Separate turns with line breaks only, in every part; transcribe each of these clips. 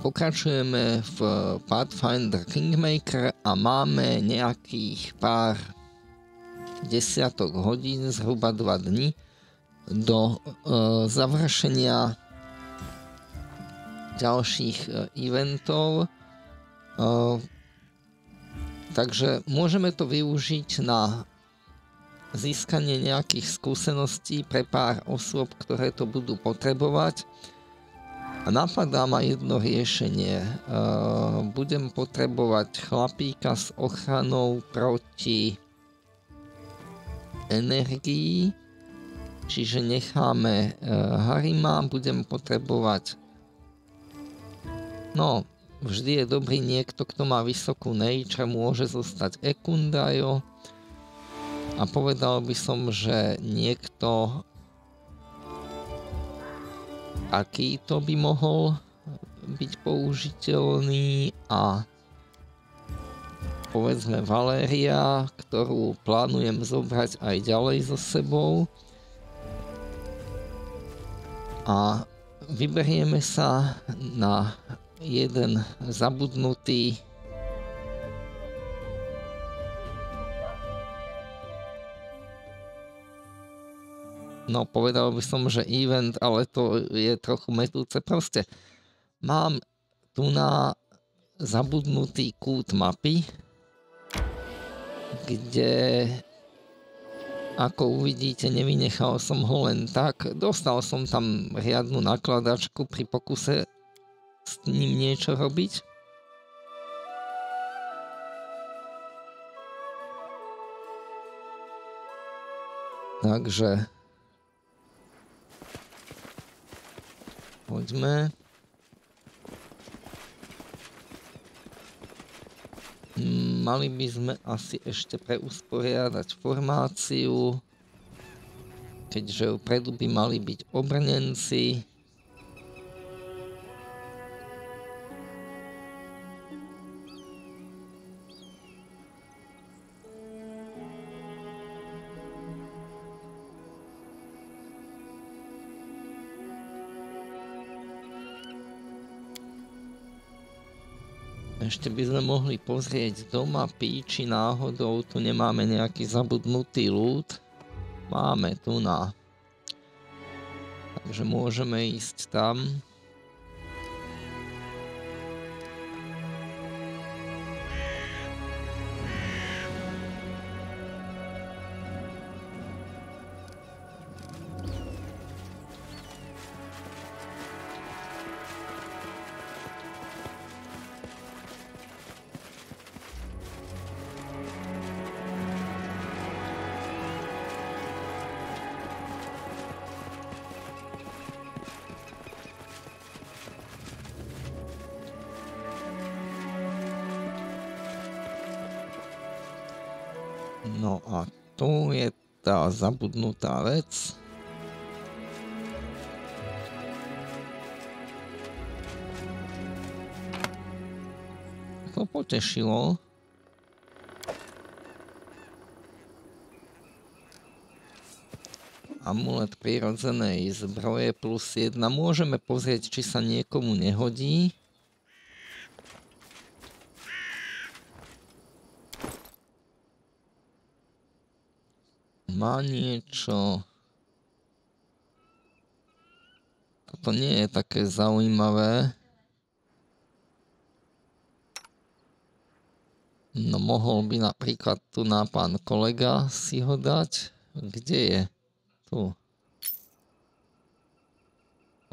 pokračujeme v Pathfinder Kingmaker a máme nejakých pár desiatok hodín, zhruba 2 dní do uh, završenia ďalších uh, eventov. Takže môžeme to využiť na získanie nejakých skúseností pre pár osôb, ktoré to budú potrebovať. A napadá ma jedno riešenie. Budem potrebovať chlapíka s ochranou proti energií, čiže necháme Harima, budem potrebovať no, vždy je dobrý niekto, kto má vysokú nature, môže zostať Ekundajo, a povedal by som, že niekto aký to by mohol byť použiteľný a povedzme Valéria, ktorú plánujem zobrať aj ďalej so sebou. A vyberieme sa na jeden zabudnutý no povedal by som, že event, ale to je trochu metúce. Proste mám tu na zabudnutý kút mapy, kde ako uvidíte, nevynechal som ho len tak. Dostal som tam riadnu nakladačku pri pokuse s ním niečo robiť. Takže Poďme. Mali by sme asi ešte preusporiadať formáciu, keďže vpredu by mali byť obrnenci. Ešte by sme mohli pozrieť do mapy, či náhodou tu nemáme nejaký zabudnutý loot. Máme tu na. Takže môžeme ísť tam. Zabudnutá vec. To potešilo. Amulet prírodzenej zbroje plus 1. Môžeme pozrieť, či sa niekomu nehodí. Má niečo... Toto nie je také zaujímavé. No mohol by napríklad tu na pán kolega si ho dať. Kde je? Tu.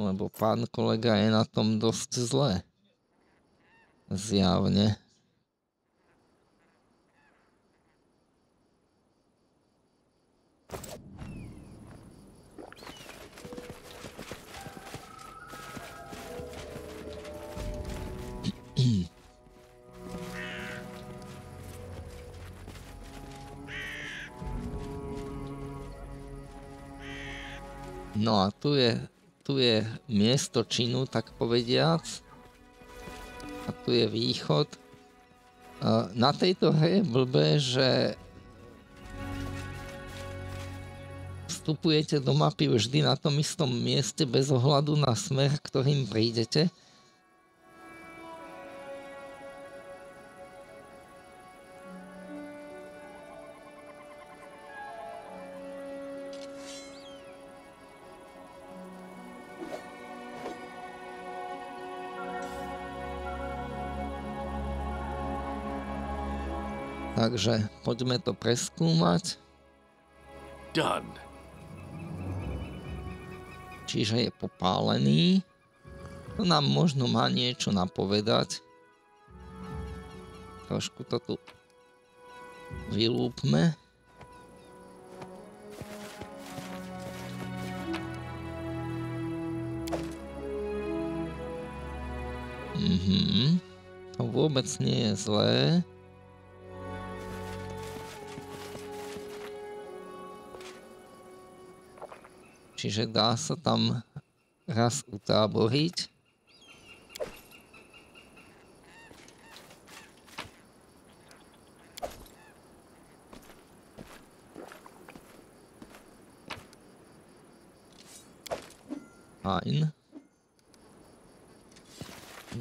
Lebo pán kolega je na tom dosť zle. Zjavne. No a tu je, tu je miesto činu, tak povediac. A tu je východ. Na tejto hre je blbé, že vstupujete do mapy vždy na tom istom mieste bez ohľadu na smer, ktorým prídete. Takže poďme to preskúmať.
Done.
Čiže je popálený. To nám možno má niečo napovedať. Trošku to tu vylúpme. Mhm. To vôbec nie je zlé. Čiže dá sa tam raz utáboriť. Fajn.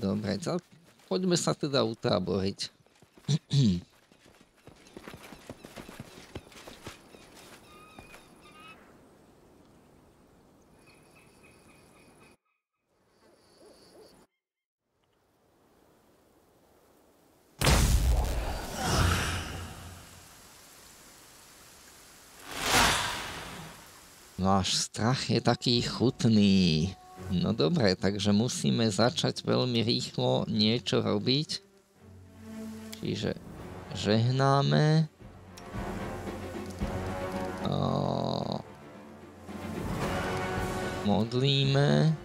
Dobre, poďme sa teda utáboriť. Váš strach je taký chutný. No dobre, takže musíme začať veľmi rýchlo niečo robiť. Čiže žehnáme. A... Modlíme.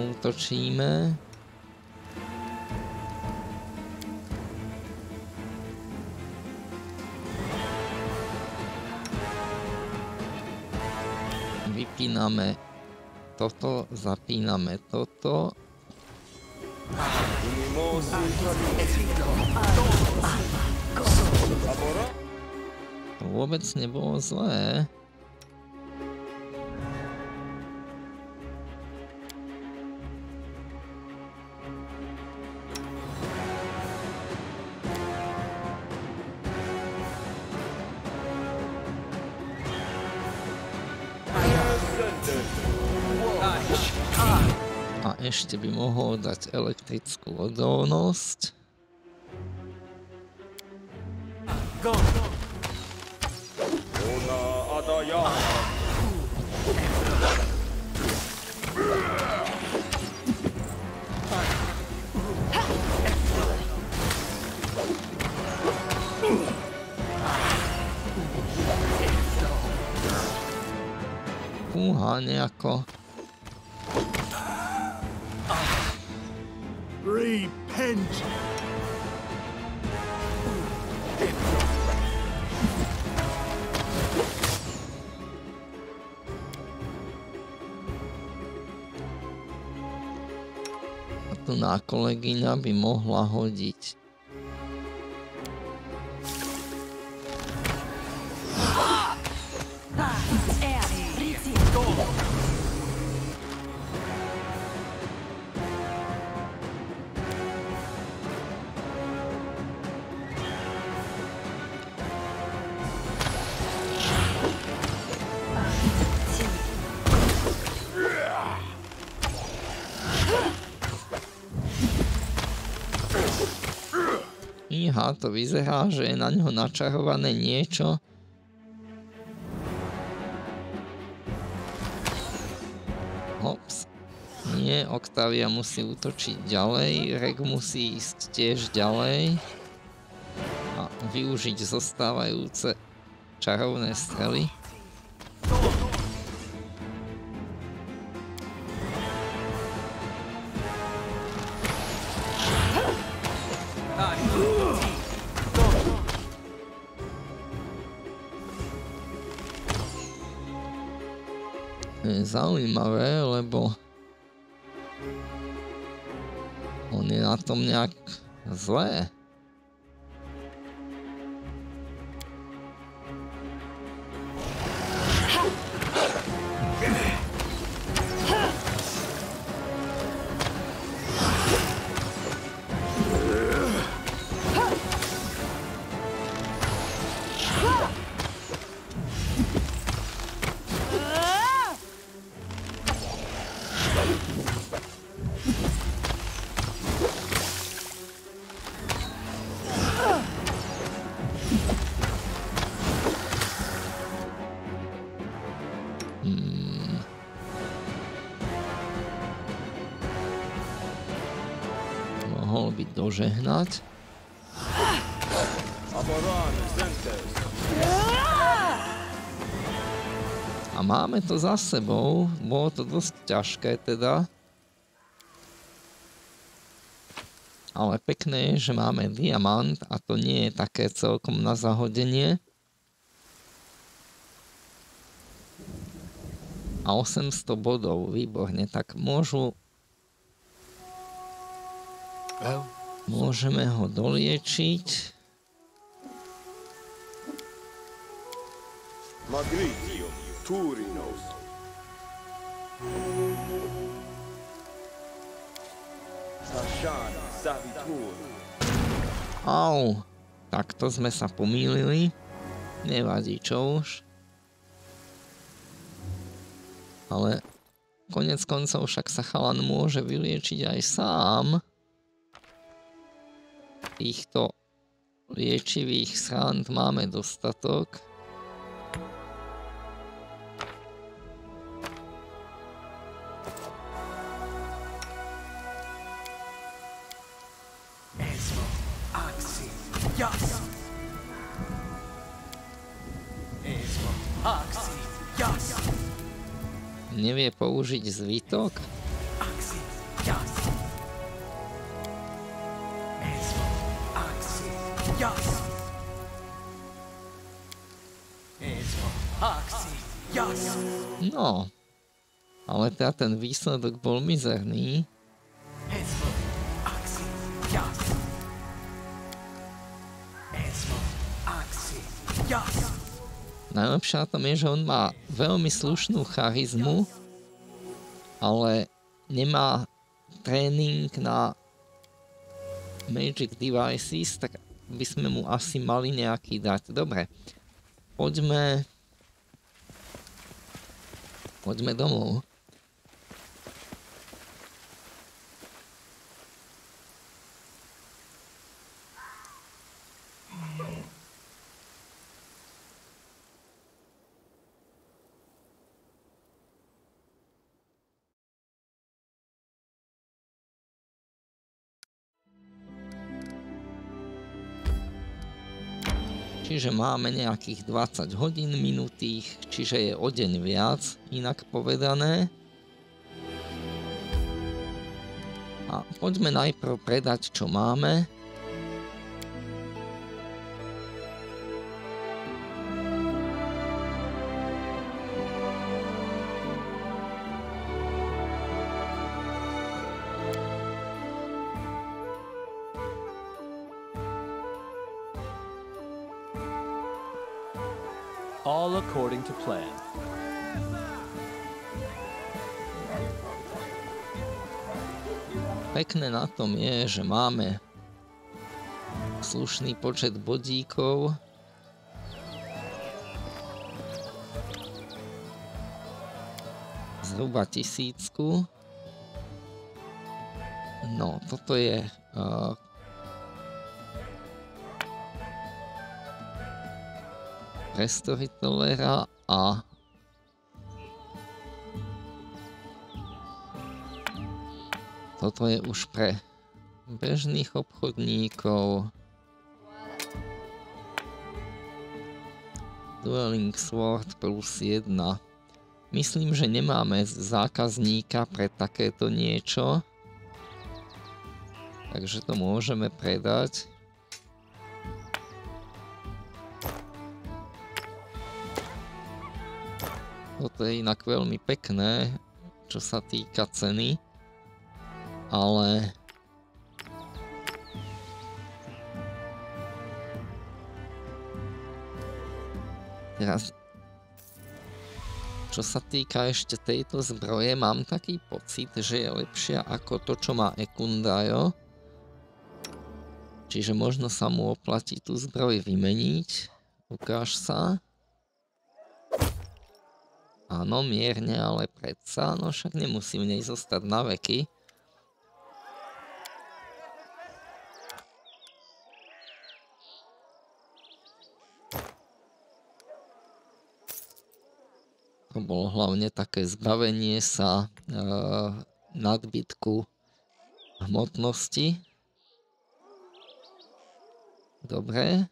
Útočíme. Zapíname toto, zapíname toto. To vôbec nebolo zlé. Ešte by mohol dať elektrickú odolnosť. Go, nejako Repent! Na kolegyňa by mohla hodiť to vyzerá, že je na ňo načarované niečo. Hops. Nie, Octavia musí útočiť ďalej, Reg musí ísť tiež ďalej a využiť zostávajúce čarovné strely. Zaujímavé, lebo on je na tom nejak zlé. Dožehnať. A máme to za sebou, bolo to dosť ťažké teda. Ale pekné je, že máme diamant a to nie je také celkom na zahodenie. A 800 bodov, výborne, tak môžu... Môžeme ho doliečiť. Magritio, Turinos. Au, takto sme sa pomýlili. Nevadí, čo už. Ale konec koncov však sa chalan môže vyliečiť aj sám. Týchto liečivých srand máme dostatok. Nevie použiť zvitok? No, ale teda ten výsledok bol mizerný. Najlepšie na tom je, že on má veľmi slušnú charizmu, ale nemá tréning na Magic Devices, tak by sme mu asi mali nejaký dať. Dobre, poďme... Poďme domov. Čiže máme nejakých 20 hodín minutých, čiže je o deň viac, inak povedané. A poďme najprv predať, čo máme. According to plan. Pekné na tom je, že máme slušný počet bodíkov. Zhruba tisícku. No, toto je uh, pre storytellera a toto je už pre bežných obchodníkov. Dueling Sword plus 1. Myslím, že nemáme zákazníka pre takéto niečo. Takže to môžeme predať. Toto je inak veľmi pekné, čo sa týka ceny, ale teraz čo sa týka ešte tejto zbroje, mám taký pocit, že je lepšia ako to, čo má Ekundajo. Čiže možno sa mu oplatí tú zbroj vymeniť. Ukáž sa. Áno, mierne, ale predsa, no však nemusí v nej zostať na veky. To bolo hlavne také zbavenie sa e, nadbytku hmotnosti dobre.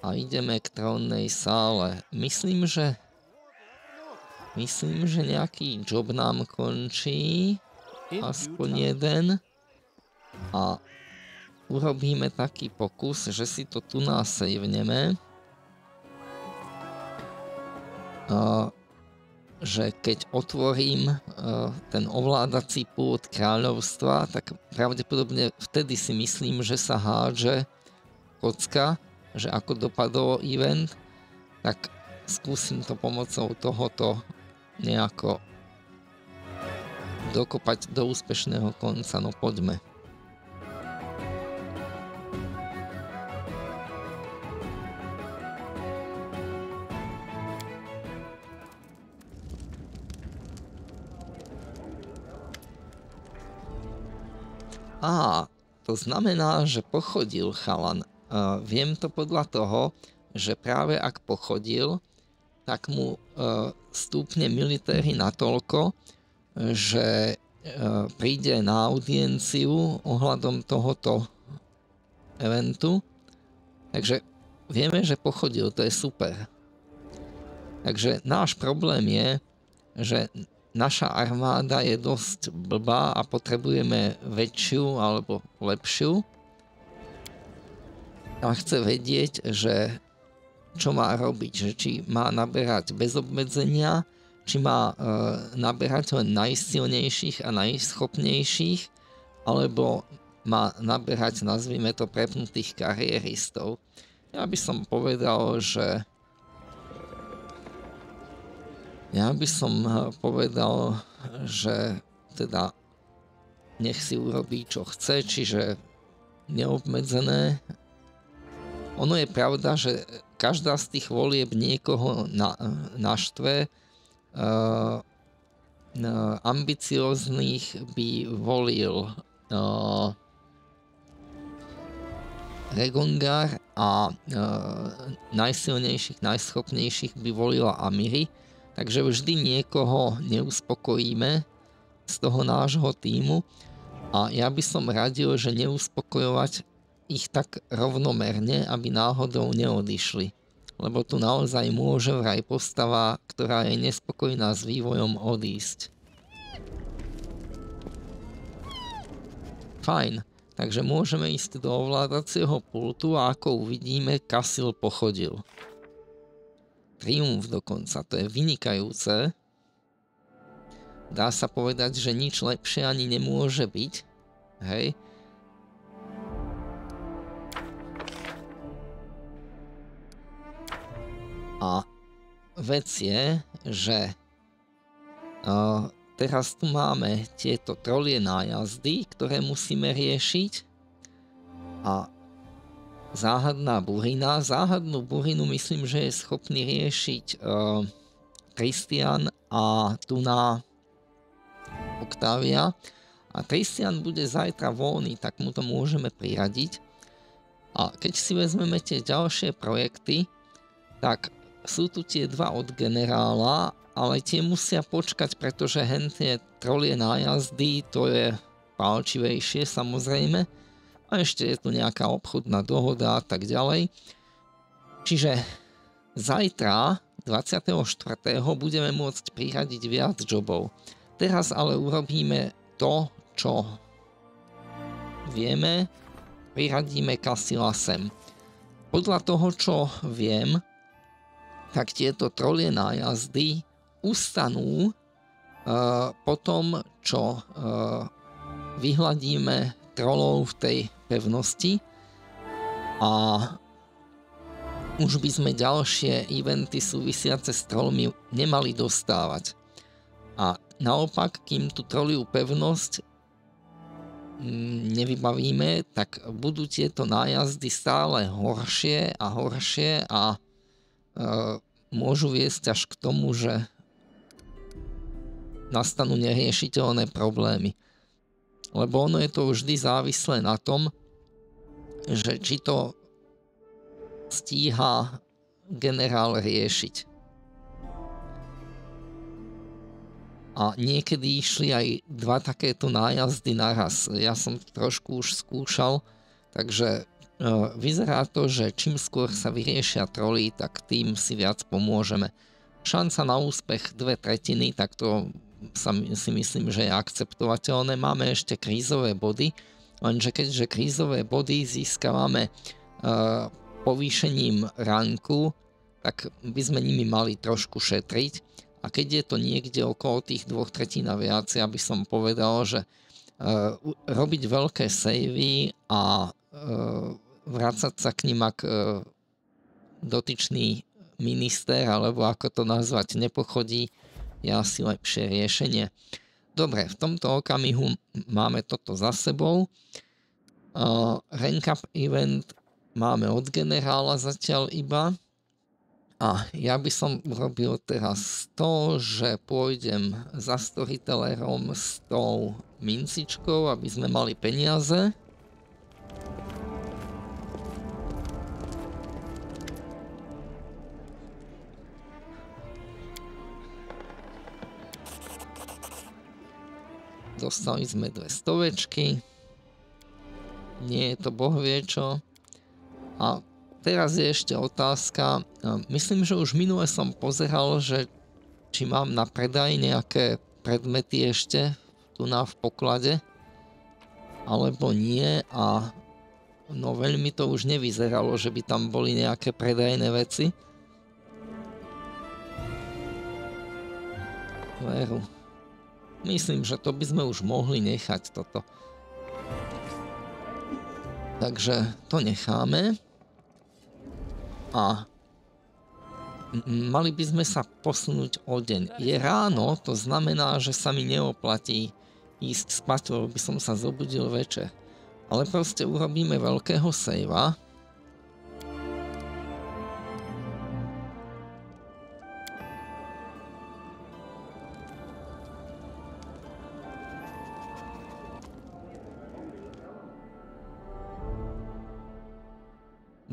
A ideme k trónnej sále. Myslím, že... Myslím, že nejaký job nám končí. Aspoň jeden. A urobíme taký pokus, že si to tu nasejvneme. Uh, že keď otvorím uh, ten ovládací pút kráľovstva, tak pravdepodobne vtedy si myslím, že sa hádže kocka, že ako dopadol event, tak skúsim to pomocou tohoto nejako dokopať do úspešného konca, no poďme. Á, to znamená, že pochodil chalan. Uh, viem to podľa toho, že práve ak pochodil, tak mu uh, stúpne militéry natoľko, že uh, príde na audienciu ohľadom tohoto eventu. Takže vieme, že pochodil, to je super. Takže náš problém je, že naša armáda je dosť blbá a potrebujeme väčšiu alebo lepšiu. A chce vedieť, že čo má robiť, že či má naberať bez obmedzenia, či má e, naberať len najsilnejších a najschopnejších, alebo má naberať, nazvime to, prepnutých kariéristov. Ja by som povedal, že ja by som eh, povedal, že teda nech si urobí čo chce, čiže neobmedzené. Ono je pravda, že každá z tých volieb niekoho na, naštve. Uh, ambicióznych by volil uh, Regongar a uh, najsilnejších, najschopnejších by volila Amiri. Takže vždy niekoho neuspokojíme z toho nášho týmu a ja by som radil, že neuspokojovať ich tak rovnomerne, aby náhodou neodišli. Lebo tu naozaj môže vraj postava, ktorá je nespokojná s vývojom odísť. Fajn, takže môžeme ísť do ovládacieho pultu a ako uvidíme, Kasil pochodil triumf dokonca, to je vynikajúce. Dá sa povedať, že nič lepšie ani nemôže byť. Hej. A vec je, že uh, teraz tu máme tieto trolie nájazdy, ktoré musíme riešiť. A záhadná burina. Záhadnú burinu myslím, že je schopný riešiť Kristian uh, a tu na Octavia. A Kristian bude zajtra voľný, tak mu to môžeme priradiť. A keď si vezmeme tie ďalšie projekty, tak sú tu tie dva od generála, ale tie musia počkať, pretože hen tie trolie nájazdy, to je palčivejšie samozrejme a ešte je tu nejaká obchodná dohoda a tak ďalej. Čiže zajtra 24. budeme môcť priradiť viac jobov. Teraz ale urobíme to, čo vieme, priradíme Kasila sem. Podľa toho, čo viem, tak tieto trolie nájazdy ustanú uh, po tom, čo uh, vyhľadíme trolov v tej pevnosti a už by sme ďalšie eventy súvisiace s trollmi nemali dostávať. A naopak, kým tú troliu pevnosť mm, nevybavíme, tak budú tieto nájazdy stále horšie a horšie a e, môžu viesť až k tomu, že nastanú neriešiteľné problémy. Lebo ono je to vždy závislé na tom, že či to stíha generál riešiť. A niekedy išli aj dva takéto nájazdy naraz. Ja som trošku už skúšal, takže vyzerá to, že čím skôr sa vyriešia troly, tak tým si viac pomôžeme. Šanca na úspech dve tretiny, tak to sa, si myslím, že je akceptovateľné. Máme ešte krízové body, lenže keďže krízové body získavame uh, povýšením ranku, tak by sme nimi mali trošku šetriť. A keď je to niekde okolo tých dvoch tretín a viac, ja by som povedal, že uh, robiť veľké savey a uh, vrácať sa k ním, ak uh, dotyčný minister, alebo ako to nazvať, nepochodí, je asi lepšie riešenie. Dobre, v tomto okamihu máme toto za sebou. Uh, rank up event máme od generála zatiaľ iba. A ja by som urobil teraz to, že pôjdem za storytellerom s tou mincičkou, aby sme mali peniaze. Dostali sme dve stovečky. Nie je to boh vie čo. A teraz je ešte otázka. Myslím, že už minule som pozeral, že či mám na predaj nejaké predmety ešte tu na v poklade alebo nie a no veľmi to už nevyzeralo, že by tam boli nejaké predajné veci. Veru. Myslím, že to by sme už mohli nechať toto. Takže to necháme a mali by sme sa posunúť o deň. Je ráno, to znamená, že sa mi neoplatí ísť spať, lebo by som sa zobudil večer. Ale proste urobíme veľkého sejva.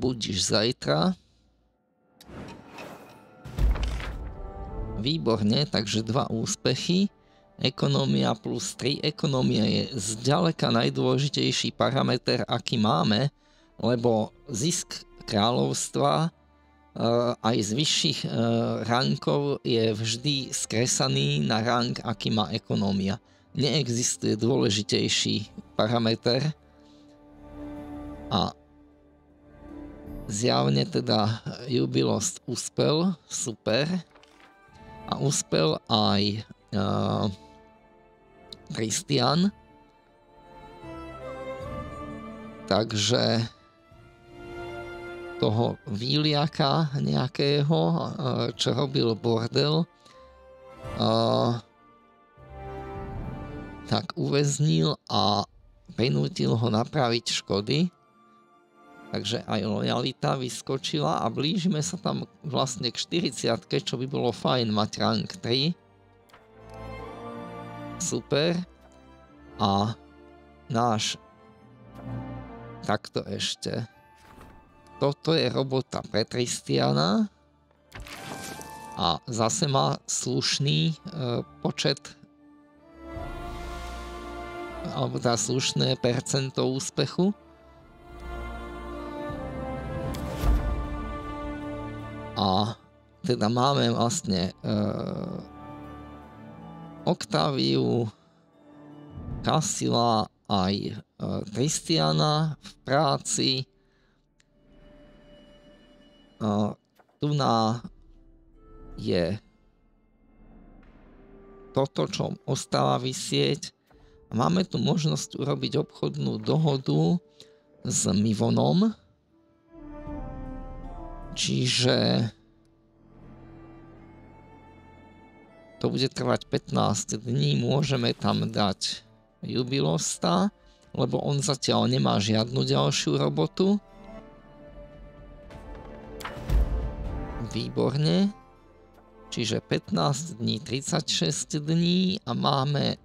Budíš zajtra. Výborne, takže dva úspechy. Ekonomia plus 3. Ekonomia je zďaleka najdôležitejší parameter, aký máme, lebo zisk kráľovstva uh, aj z vyšších uh, rankov je vždy skresaný na rang, aký má ekonomia. Neexistuje dôležitejší parameter a zjavne teda Jubilost uspel, super a uspel aj uh, Christian. Takže toho výliaka nejakého, uh, čo robil bordel, uh, tak uväznil a prinútil ho napraviť škody. Takže aj lojalita vyskočila a blížime sa tam vlastne k 40, čo by bolo fajn mať rank 3. Super. A náš takto ešte. Toto je robota pre Tristiana. A zase má slušný e, počet alebo teda slušné percento úspechu. A teda máme vlastne uh, Octaviu, Cassila aj uh, Tristiana v práci. Uh, tu na je toto, čo ostáva vysieť. Máme tu možnosť urobiť obchodnú dohodu s Mivonom, Čiže to bude trvať 15 dní, môžeme tam dať jubilosta, lebo on zatiaľ nemá žiadnu ďalšiu robotu. Výborne. Čiže 15 dní, 36 dní a máme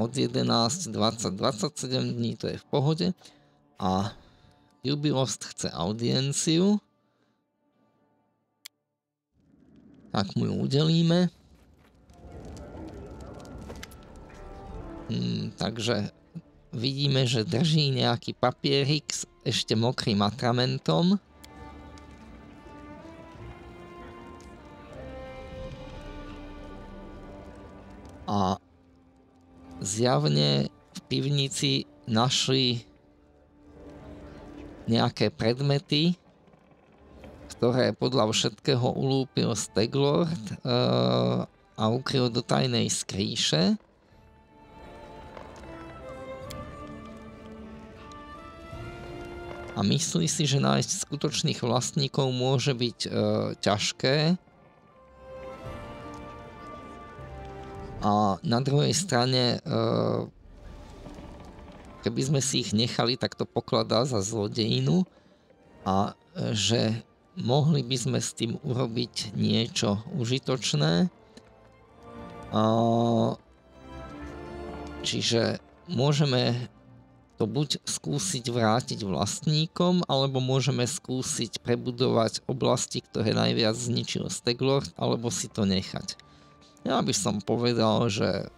od 11, 20, 27 dní, to je v pohode. A Jubilost chce audienciu. Tak mu ju udelíme. Hmm, takže vidíme, že drží nejaký papierik s ešte mokrým atramentom. A zjavne v pivnici našli nejaké predmety, ktoré podľa všetkého ulúpil Steglord uh, a ukryl do tajnej skrýše. A myslí si, že nájsť skutočných vlastníkov môže byť uh, ťažké, A na druhej strane, eh, keby sme si ich nechali, tak to za zlodejinu a eh, že mohli by sme s tým urobiť niečo užitočné. Čiže môžeme to buď skúsiť vrátiť vlastníkom, alebo môžeme skúsiť prebudovať oblasti, ktoré najviac zničil Steglord, alebo si to nechať. Ja by som povedal, že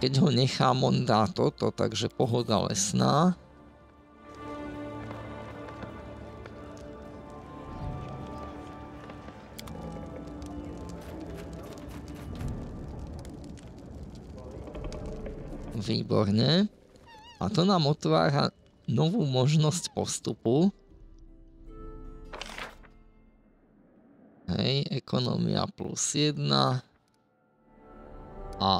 keď ho nechám, on dá toto, takže pohoda lesná. Výborne. A to nám otvára novú možnosť postupu. Hej, ekonomia plus 1. A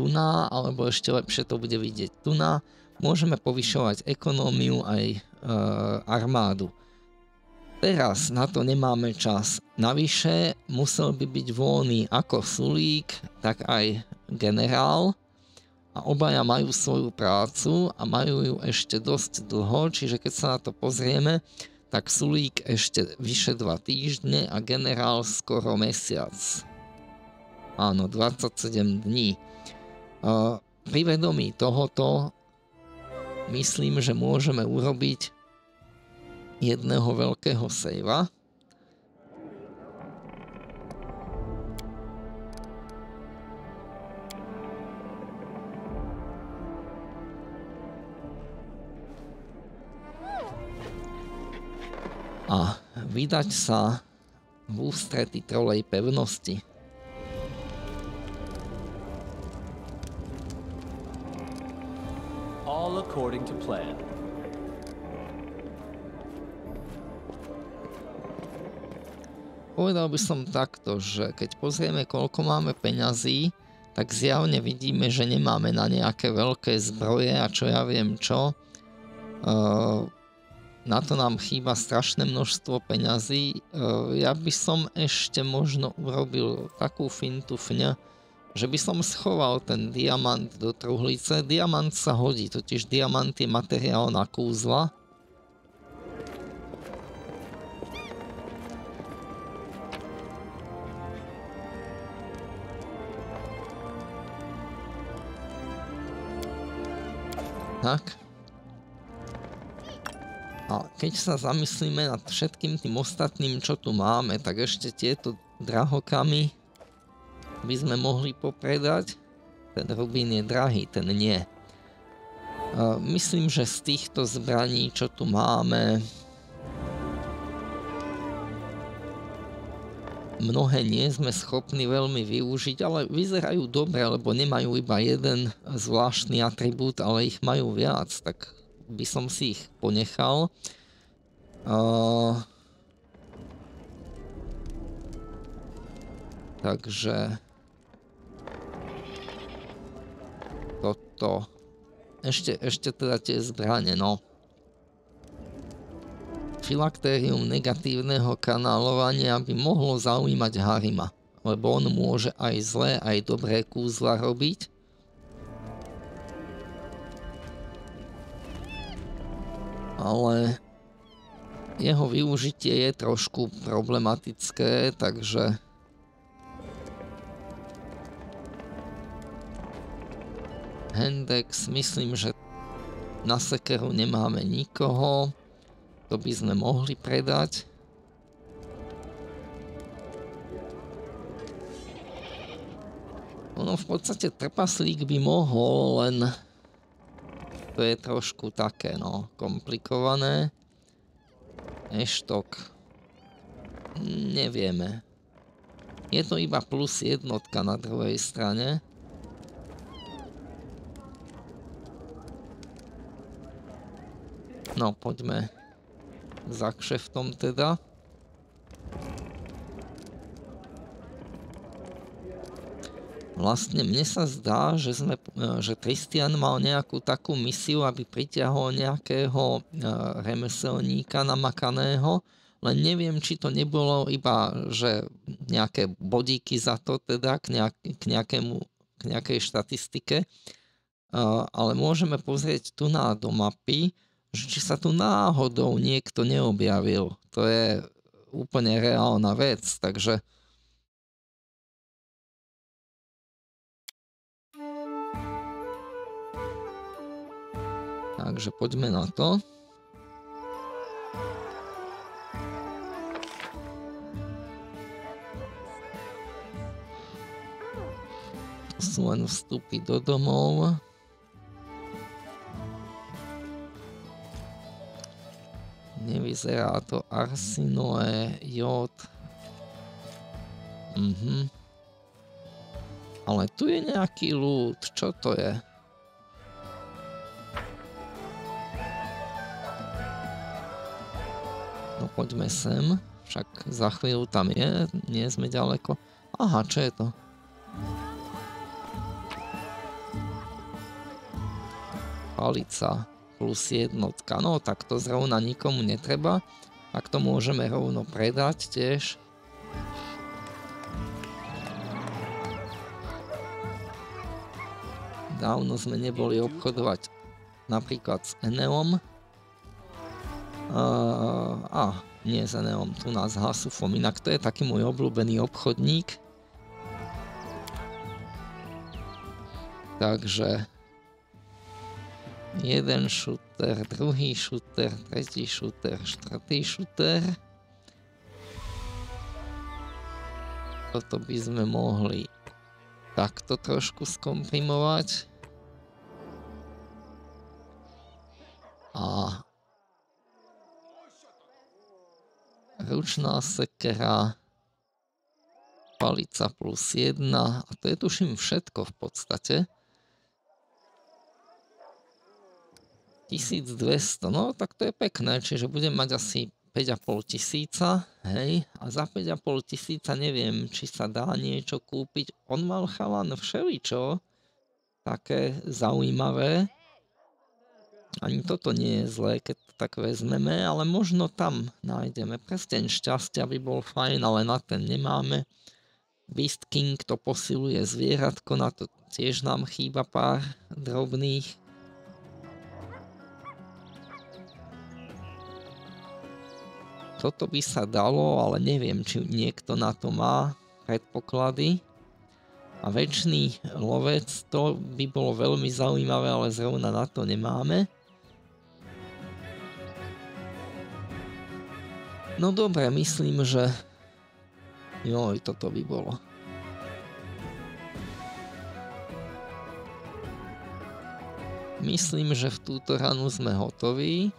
tuna, alebo ešte lepšie to bude vidieť tuna, môžeme povyšovať ekonómiu aj e, armádu. Teraz na to nemáme čas. Navyše musel by byť voľný ako Sulík, tak aj generál a obaja majú svoju prácu a majú ju ešte dosť dlho, čiže keď sa na to pozrieme, tak Sulík ešte vyše 2 týždne a generál skoro mesiac. Áno, 27 dní. Pri vedomí tohoto myslím, že môžeme urobiť jedného veľkého sejva. a vydať sa v ústrety trolej pevnosti. According to plan. Povedal by som takto, že keď pozrieme, koľko máme peňazí, tak zjavne vidíme, že nemáme na nejaké veľké zbroje a čo ja viem čo. Uh, na to nám chýba strašné množstvo peňazí. E, ja by som ešte možno urobil takú fintu fňa, že by som schoval ten diamant do truhlice. Diamant sa hodí, totiž diamant je materiál na kúzla. Tak. A keď sa zamyslíme nad všetkým tým ostatným, čo tu máme, tak ešte tieto drahokamy by sme mohli popredať. Ten rubín je drahý, ten nie. Myslím, že z týchto zbraní, čo tu máme, mnohé nie sme schopní veľmi využiť, ale vyzerajú dobre, lebo nemajú iba jeden zvláštny atribút, ale ich majú viac, tak by som si ich ponechal. Uh, takže toto ešte, ešte teda tie zbrane, no. Filaktérium negatívneho kanálovania by mohlo zaujímať Harima, lebo on môže aj zlé, aj dobré kúzla robiť. ale jeho využitie je trošku problematické, takže Hendex, myslím, že na sekeru nemáme nikoho, to by sme mohli predať. Ono v podstate trpaslík by mohol, len to je trošku také, no, komplikované. Eštok. Nevieme. Je to iba plus jednotka na druhej strane. No, poďme za kšeftom teda. Vlastne mne sa zdá, že, sme, e, že Tristian mal nejakú takú misiu, aby pritiahol nejakého e, remeselníka namakaného, len neviem, či to nebolo iba, že nejaké bodíky za to teda k, nejak, k, nejakému, k nejakej štatistike, e, ale môžeme pozrieť tu na do mapy, že či sa tu náhodou niekto neobjavil. To je úplne reálna vec, takže Takže poďme na to. To sú len vstupy do domov. Nevyzerá to arsinoe, jód. Mhm. Ale tu je nejaký lút, čo to je? No poďme sem, však za chvíľu tam je, nie sme ďaleko. Aha, čo je to? Palica plus jednotka, no tak to zrovna nikomu netreba. Tak to môžeme rovno predať tiež. Dávno sme neboli obchodovať napríklad s Eneom. A, nie s Eneom, tu nás Hasufom. Inak to je taký môj obľúbený obchodník. Takže jeden šuter, druhý šuter, tretí šuter, štvrtý šuter. Toto by sme mohli takto trošku skomprimovať. A ručná sekera, palica plus 1 a to je tuším všetko v podstate. 1200, no tak to je pekné, čiže budem mať asi 5,5 tisíca, hej, a za 5,5 tisíca neviem, či sa dá niečo kúpiť. On mal chalan všeličo, také zaujímavé, ani toto nie je zlé, keď to tak vezmeme, ale možno tam nájdeme. Prsteň šťastia by bol fajn, ale na ten nemáme. Beast King to posiluje zvieratko, na to tiež nám chýba pár drobných. Toto by sa dalo, ale neviem, či niekto na to má predpoklady. A väčší lovec, to by bolo veľmi zaujímavé, ale zrovna na to nemáme. No dobre, myslím, že... Joj, toto by bolo. Myslím, že v túto ranu sme hotoví.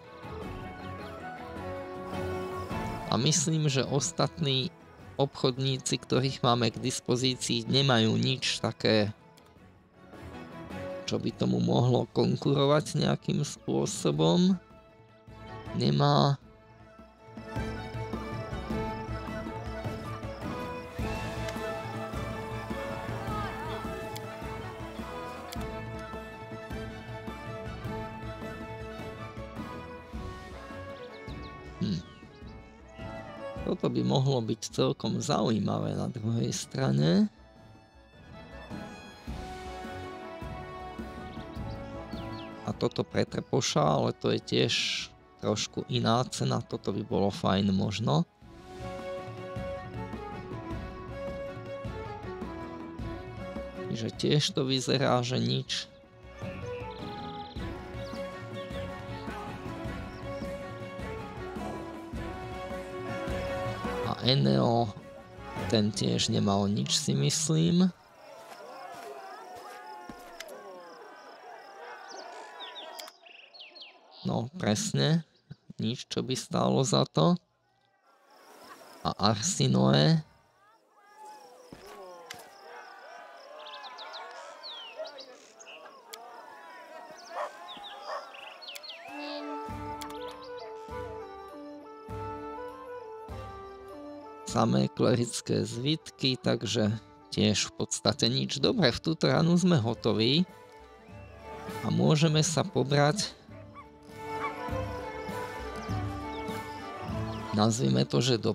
A myslím, že ostatní obchodníci, ktorých máme k dispozícii, nemajú nič také, čo by tomu mohlo konkurovať nejakým spôsobom. Nemá mohlo byť celkom zaujímavé na druhej strane. A toto pre Trepoša, ale to je tiež trošku iná cena, toto by bolo fajn možno. Čiže tiež to vyzerá, že nič Eneo, ten tiež nemal nič si myslím. No presne, nič čo by stálo za to. A Arsinoe, samé klerické zvitky, takže tiež v podstate nič. Dobre, v túto ranu sme hotoví. A môžeme sa pobrať. Nazvime to, že do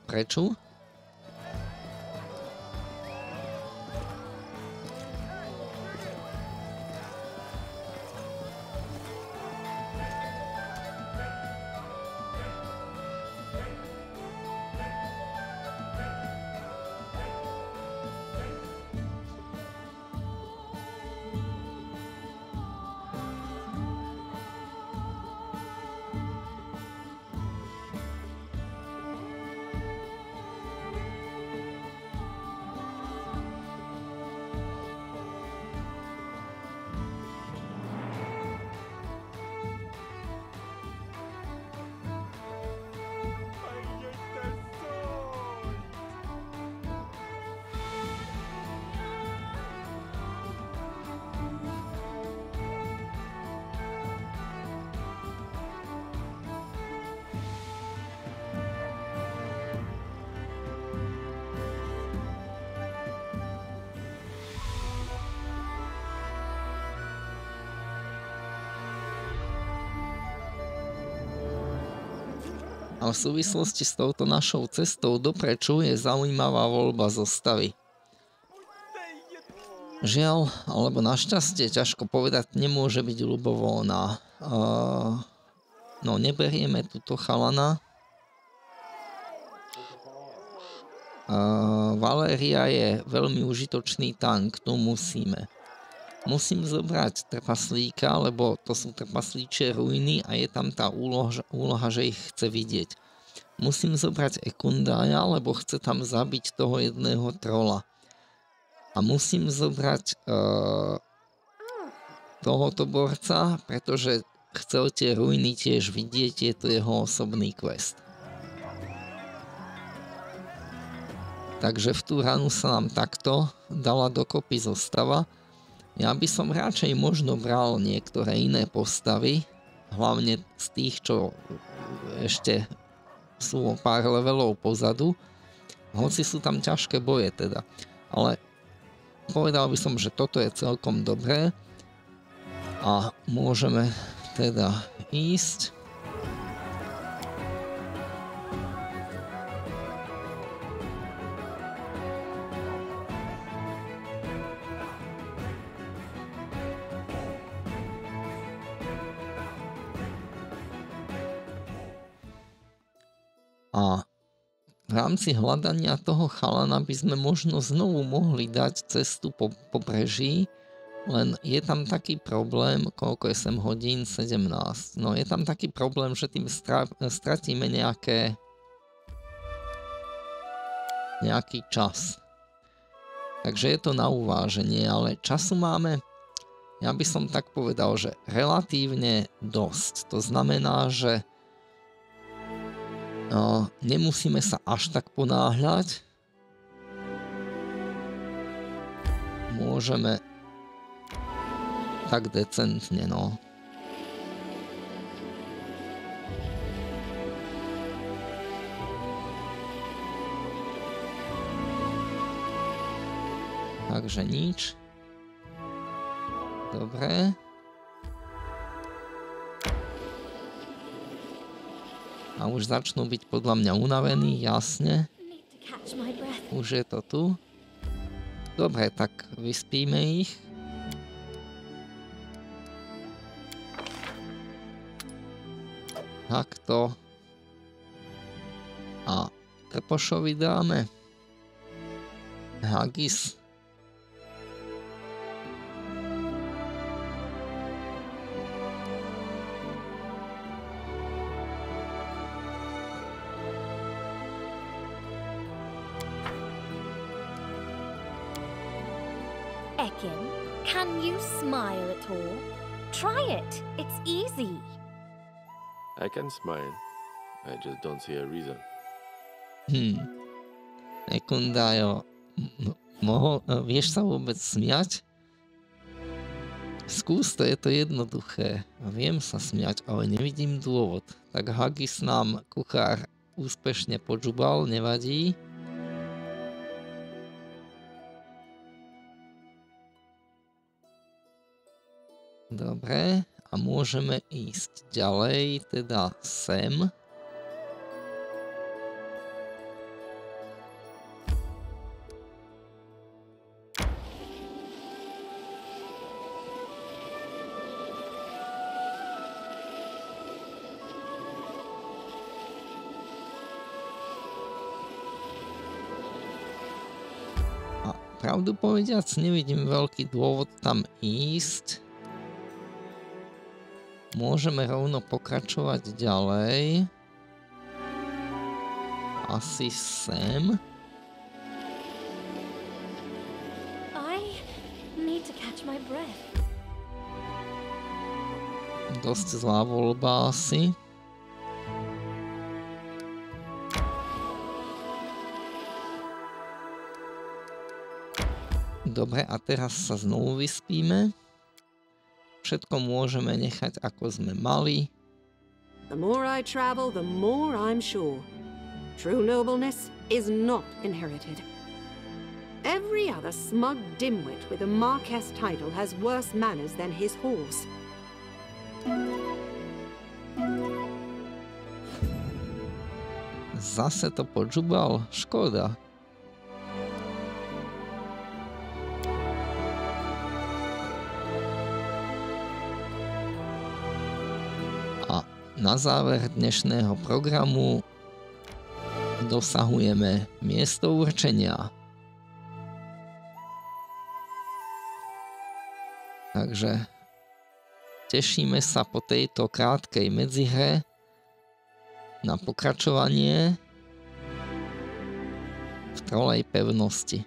a v súvislosti s touto našou cestou dopreču je zaujímavá voľba zostavy. Žiaľ, alebo našťastie, ťažko povedať, nemôže byť ľubovoľná. Uh, no, neberieme túto chalana. Valéria je veľmi užitočný tank, tu musíme musím zobrať trpaslíka, lebo to sú trpaslíčie ruiny a je tam tá úloha, úloha že ich chce vidieť. Musím zobrať Ekundája, lebo chce tam zabiť toho jedného trola. A musím zobrať uh, tohoto borca, pretože chcel tie ruiny tiež vidieť, je to jeho osobný quest. Takže v tú ranu sa nám takto dala dokopy zostava. Ja by som radšej možno bral niektoré iné postavy, hlavne z tých, čo ešte sú o pár levelov pozadu, hoci sú tam ťažké boje teda. Ale povedal by som, že toto je celkom dobré a môžeme teda ísť. A v rámci hľadania toho chalana by sme možno znovu mohli dať cestu po pobreží, len je tam taký problém, koľko je sem hodín? 17. No je tam taký problém, že tým stra- stratíme nejaké nejaký čas. Takže je to na uváženie, ale času máme, ja by som tak povedal, že relatívne dosť. To znamená, že nemusíme sa až tak ponáhľať. Môžeme tak decentne, no. Takže nič. Dobre. A už začnú byť podľa mňa unavení, jasne. Už je to tu. Dobre, tak vyspíme ich. Takto. A Trpošovi dáme. Hagis.
Can you smile at all? Try it. It's easy.
I can smile. I just don't see a reason.
Hm. Nekundajo, mohol, e, vieš sa vôbec smiať? Skús to, je to jednoduché. Viem sa smiať, ale nevidím dôvod. Tak Haggis nám kuchár úspešne počúbal, nevadí. Dobre, a môžeme ísť ďalej, teda sem. Pravdu povediac, nevidím veľký dôvod tam ísť. Môžeme rovno pokračovať ďalej. Asi sem. Dosť zlá voľba asi. Dobre, a teraz sa znovu vyspíme. Všetko môžeme nechať ako sme mali.
The more I travel, the more I'm sure. True nobleness is not inherited. Every other smug dimwit with a Marquess title has worse manners than his horse.
Zase to počúbal? Škoda. Na záver dnešného programu dosahujeme miesto určenia. Takže tešíme sa po tejto krátkej medzihre na pokračovanie v trolej pevnosti.